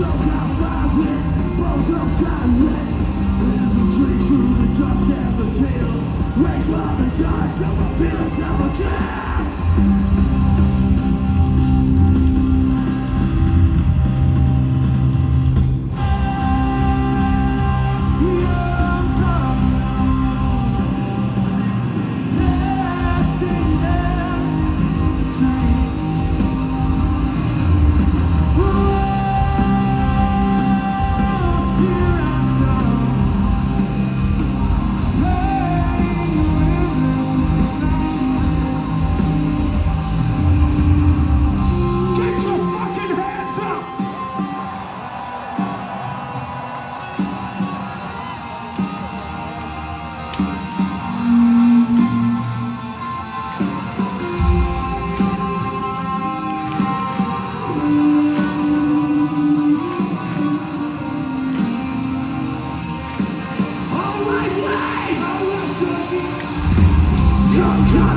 Soak out fires with bones on time